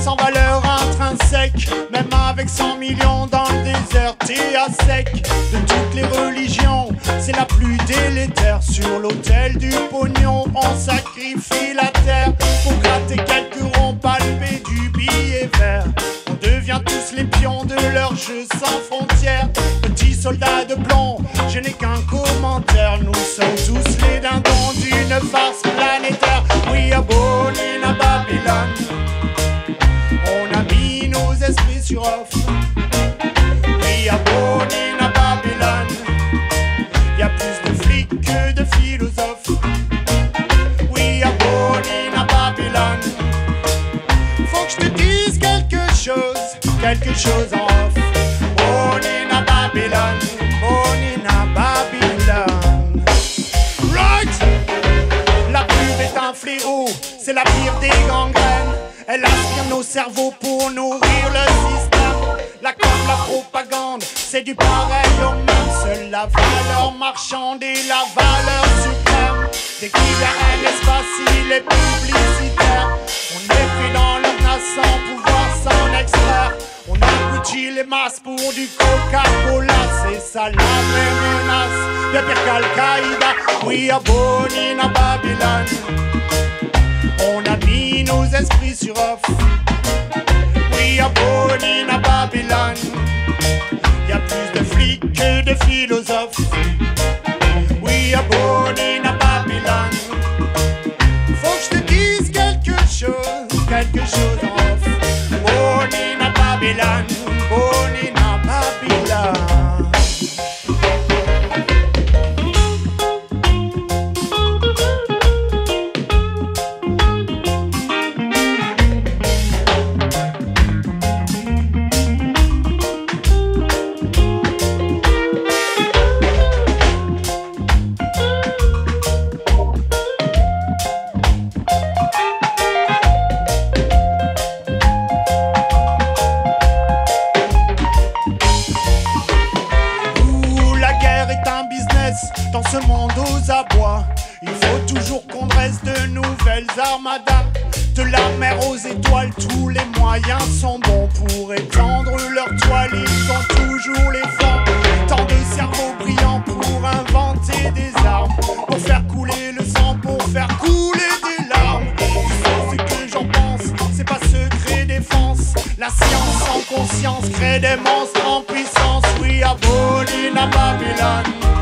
sans valeur intrinsèque, même avec 100 millions dans le désert, et à sec de toutes les religions. C'est la plus délétère sur l'autel du pognon. On sacrifie la terre pour gratter quelques ronds palpés du billet vert. On devient tous les pions de leur jeu sans frontières. Petit soldat de plomb, je n'ai qu'un commentaire. Nous sommes tous les dindons d'une farce quelque chose en off. Born in a. Right! La pub est un fléau, c'est la pire des gangrènes. Elle aspire nos cerveaux pour nourrir le système. La com, la propagande, c'est du pareil au même. Seule la valeur marchande et la valeur suprême. Dès qu'il y a un espace, il est publicitaire. On est pris dans leur nas sans pouvoir s'en extraire. Les masses pour du Coca-Cola, c'est ça la vraie menace. Bien pire qu'Al-Qaïda, we are born in a. On a mis nos esprits sur off. We are born in a Babylon. Y a plus de flics que de philosophes. qu'on dresse de nouvelles armadas. De la mer aux étoiles, tous les moyens sont bons pour étendre leur toile. Ils ont toujours les vents, tant de cerveaux brillants pour inventer des armes, pour faire couler le sang, pour faire couler des larmes. C'est ce que j'en pense, c'est pas secret défense. La science sans conscience crée des monstres en puissance. Oui, abolir la Babylone.